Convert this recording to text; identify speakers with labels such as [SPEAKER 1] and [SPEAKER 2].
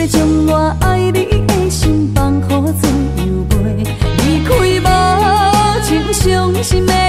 [SPEAKER 1] 要将我爱你的心放好，怎又袂离开？无情伤心。